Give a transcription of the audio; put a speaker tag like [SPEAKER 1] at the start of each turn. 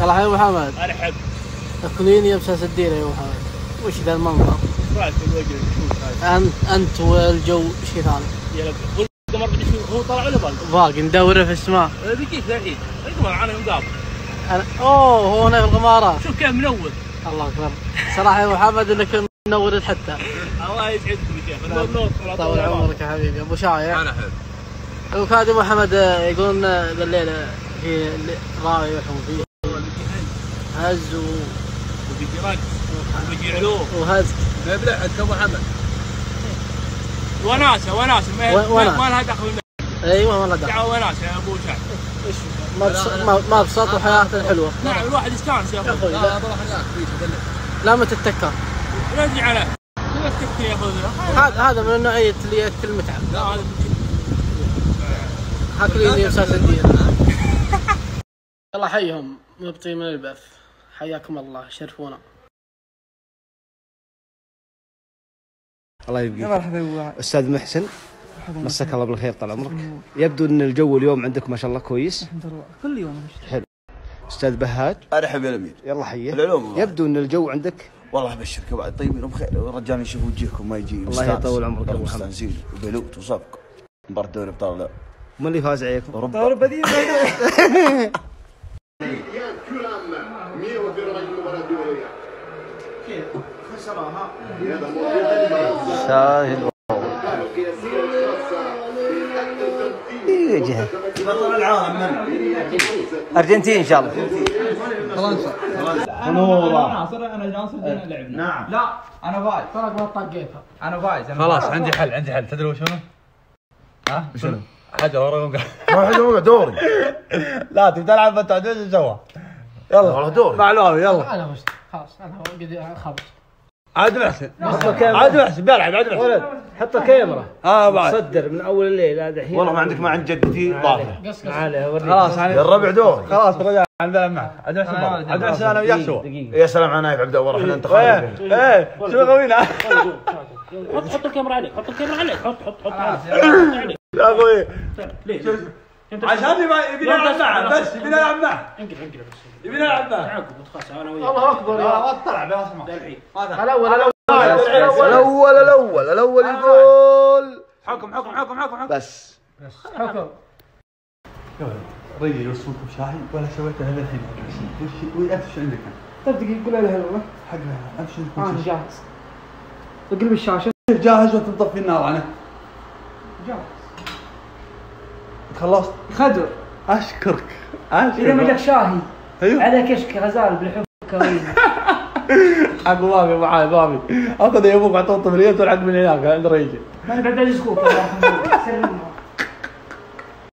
[SPEAKER 1] يلا حبيبي محمد.
[SPEAKER 2] ارحب
[SPEAKER 1] اكليني يا مساس الدين يا محمد. وش ذا المنظر؟ انت أنت والجو شيء ثاني؟
[SPEAKER 2] يا هو طلع ولا باقي؟
[SPEAKER 1] باقي ندورة في السماء.
[SPEAKER 2] بيجيك للحين القمر أنا مقابل.
[SPEAKER 1] أنا... أوه هو هنا في الغمارة.
[SPEAKER 2] شوف كيف منور.
[SPEAKER 1] الله أكبر. صراحة يا محمد انك منور الحتة.
[SPEAKER 2] الله يسعدكم يا شيخ. نور
[SPEAKER 1] طول عمرك يا حبيبي. أبو شايع.
[SPEAKER 3] أنا أحب.
[SPEAKER 1] وكادي محمد آه، يقولون آه، بالليل في رايح وفي هز و...
[SPEAKER 2] وبيجي رقص وبيجي علوم
[SPEAKER 1] وهز
[SPEAKER 3] ما يبلعك ابو حمد
[SPEAKER 2] وناسه وناسه ما لها دخل
[SPEAKER 1] أيوه والله دعوة
[SPEAKER 2] وناسه يا أبو شعب
[SPEAKER 1] ما بسط وحياته حلوة.
[SPEAKER 2] نعم الواحد يستانس يا أخوي
[SPEAKER 3] لا بروح هناك
[SPEAKER 1] لا ما تتكر
[SPEAKER 2] رجع عليه
[SPEAKER 1] هذا هذا من نوعية اللي يأكل المتعب
[SPEAKER 2] لا هذا
[SPEAKER 1] هاكليني مساس الدين يلا حيهم. مبطي من البث. حياكم الله شرفونا.
[SPEAKER 4] الله يبقيك. أستاذ محسن مساك الله بالخير طال عمرك. يبدو إن الجو اليوم عندك ما شاء الله كويس.
[SPEAKER 1] كل يوم
[SPEAKER 4] حلو. أستاذ بهاج.
[SPEAKER 5] أرحب يا الأمير.
[SPEAKER 4] يلا حيه
[SPEAKER 5] العلوم.
[SPEAKER 4] يبدو إن الجو عندك؟
[SPEAKER 5] والله أبشرك بعد طيبين وبخير رجال يشوف وجهكم ما يجي.
[SPEAKER 4] الله. يطول عمرك محمد.
[SPEAKER 5] مستانسين. وبلوت وصفق. مباراة دوري ابطال لا
[SPEAKER 4] من اللي فاز عليكم؟
[SPEAKER 5] أوروبا.
[SPEAKER 4] ساهل اي جهه
[SPEAKER 5] بطل العالم من؟
[SPEAKER 4] أرجنتين إن شاء الله.
[SPEAKER 5] نعم.
[SPEAKER 6] لا أنا فايز
[SPEAKER 1] فرق ما طقيتها.
[SPEAKER 6] أنا فايز
[SPEAKER 7] خلاص. عندي حل عندي حل. تدري وشنو؟ ها؟ شنو؟ حجر ورقه
[SPEAKER 5] ما موقع دوري.
[SPEAKER 7] لا تبي تلعب انت إيش سوى؟ يلا.
[SPEAKER 5] والله دوري.
[SPEAKER 7] معلومة يلا.
[SPEAKER 1] أنا خلاص أنا قد خبط
[SPEAKER 7] عاد محسن عاد محسن بيلعب عاد محسن
[SPEAKER 4] حط كاميرا.
[SPEAKER 7] آه بعد.
[SPEAKER 4] صدر من أول الليل هذا الحين.
[SPEAKER 5] والله ما عندك ما عند جدتي ضافه
[SPEAKER 7] خلاص
[SPEAKER 5] الربع دوري.
[SPEAKER 7] خلاص رجع. عندنا معه عاد محسن عاد محسن أنا وياه سوا
[SPEAKER 5] يا سلام على نايف عبد الله والله انت
[SPEAKER 7] إيه
[SPEAKER 5] خالد
[SPEAKER 7] إيه شو غوينا
[SPEAKER 2] حط حط الكاميرا عليك حط الكاميرا عليك. حط حط حط عليك.
[SPEAKER 7] يا
[SPEAKER 2] أخوي.
[SPEAKER 7] عشان يبي نلعب معه بس يبي نلعب معه
[SPEAKER 2] انقل انقل بس
[SPEAKER 7] يبي نلعب معه
[SPEAKER 2] تعاقب خلاص أنا وياك
[SPEAKER 1] الله اكبر يا
[SPEAKER 7] طلع بس ما
[SPEAKER 2] الحين
[SPEAKER 1] الأول الأول
[SPEAKER 4] الأول الأول الأول يقول
[SPEAKER 7] حكم حكم حكم حكم حكم
[SPEAKER 4] بس
[SPEAKER 1] حكم
[SPEAKER 7] رجل يوصلكم شاهي ولا سويته هذا الحين وش وش انت إيش عندك
[SPEAKER 1] طيب دقيقة قول هلو
[SPEAKER 7] حقنا انت شو
[SPEAKER 1] أنا جاهز اقلب الشاشة
[SPEAKER 7] جاهز وانت مطفي النار أنا
[SPEAKER 1] جاهز
[SPEAKER 7] خلصت
[SPEAKER 1] خدر.
[SPEAKER 7] أشكرك.
[SPEAKER 1] إذا ما جاك
[SPEAKER 7] اشكرك
[SPEAKER 1] شاهي.
[SPEAKER 7] أيوه.
[SPEAKER 1] على كشك غزال بالحب كوين
[SPEAKER 7] حق بابي معاي بابي. أخذ يا أبوك أعطوه طفلية والحق من هناك عند ريجي
[SPEAKER 1] ما الله يرحمه. سلمنا.